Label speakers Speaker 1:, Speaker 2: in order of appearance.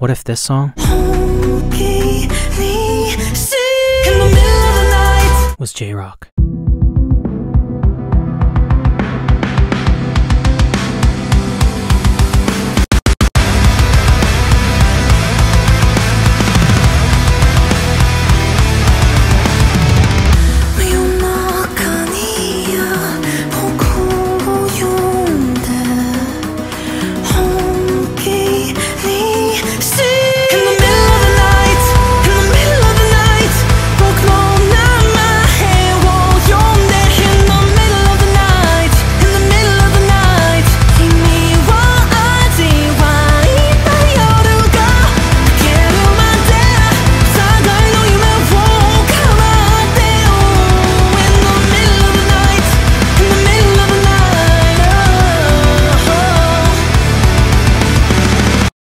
Speaker 1: What if this song was J Rock?